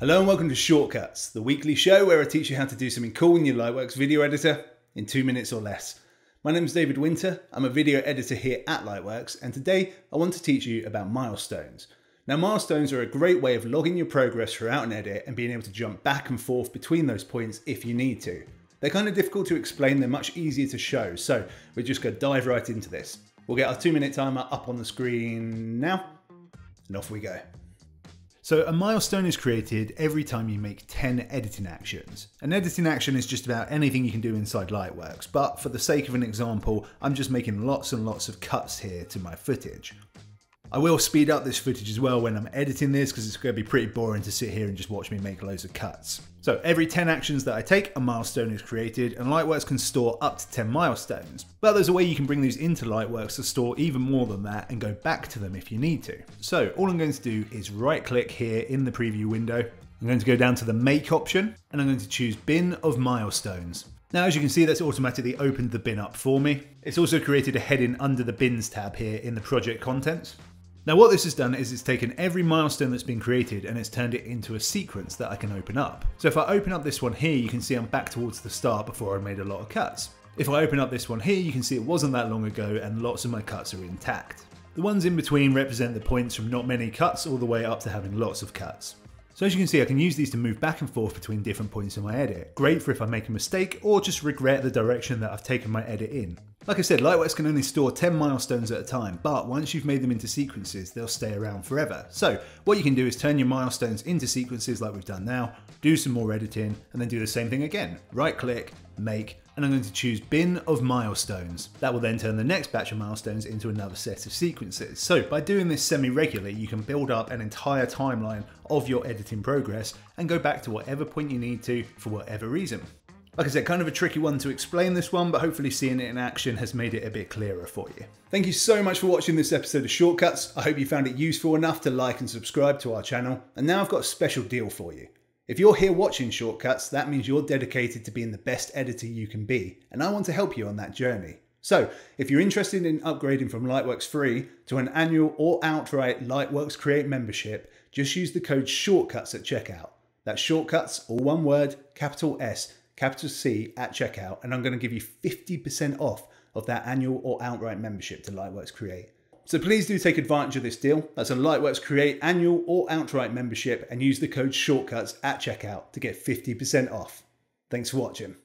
Hello and welcome to Shortcuts, the weekly show where I teach you how to do something cool in your Lightworks video editor in two minutes or less. My name is David Winter, I'm a video editor here at Lightworks, and today I want to teach you about milestones. Now, milestones are a great way of logging your progress throughout an edit and being able to jump back and forth between those points if you need to. They're kind of difficult to explain, they're much easier to show, so we're just going to dive right into this. We'll get our two minute timer up on the screen now, and off we go. So a milestone is created every time you make 10 editing actions. An editing action is just about anything you can do inside Lightworks, but for the sake of an example, I'm just making lots and lots of cuts here to my footage. I will speed up this footage as well when I'm editing this because it's going to be pretty boring to sit here and just watch me make loads of cuts. So every 10 actions that I take, a milestone is created and Lightworks can store up to 10 milestones. But there's a way you can bring these into Lightworks to store even more than that and go back to them if you need to. So all I'm going to do is right click here in the preview window. I'm going to go down to the make option and I'm going to choose bin of milestones. Now, as you can see, that's automatically opened the bin up for me. It's also created a heading under the bins tab here in the project contents. Now what this has done is it's taken every milestone that's been created and it's turned it into a sequence that I can open up. So if I open up this one here, you can see I'm back towards the start before I made a lot of cuts. If I open up this one here, you can see it wasn't that long ago and lots of my cuts are intact. The ones in between represent the points from not many cuts all the way up to having lots of cuts. So as you can see, I can use these to move back and forth between different points in my edit. Great for if I make a mistake or just regret the direction that I've taken my edit in. Like I said, Lightworks can only store 10 milestones at a time, but once you've made them into sequences, they'll stay around forever. So what you can do is turn your milestones into sequences like we've done now, do some more editing, and then do the same thing again. Right click, make, and I'm going to choose bin of milestones. That will then turn the next batch of milestones into another set of sequences. So by doing this semi-regularly, you can build up an entire timeline of your editing progress and go back to whatever point you need to for whatever reason. Like I said, kind of a tricky one to explain this one, but hopefully seeing it in action has made it a bit clearer for you. Thank you so much for watching this episode of Shortcuts. I hope you found it useful enough to like and subscribe to our channel. And now I've got a special deal for you. If you're here watching Shortcuts, that means you're dedicated to being the best editor you can be, and I want to help you on that journey. So, if you're interested in upgrading from Lightworks Free to an annual or outright Lightworks Create membership, just use the code SHORTCUTS at checkout. That's shortcuts, all one word, capital S, capital C at checkout, and I'm going to give you 50% off of that annual or outright membership to Lightworks Create. So please do take advantage of this deal. That's a Lightworks Create annual or outright membership and use the code SHORTCUTS at checkout to get 50% off. Thanks for watching.